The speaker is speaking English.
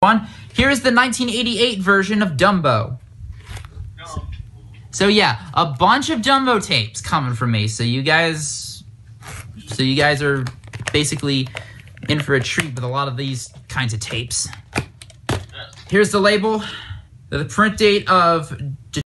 one. Here's the 1988 version of Dumbo. So yeah, a bunch of Dumbo tapes coming from me. So you guys, so you guys are basically in for a treat with a lot of these kinds of tapes. Here's the label, the print date of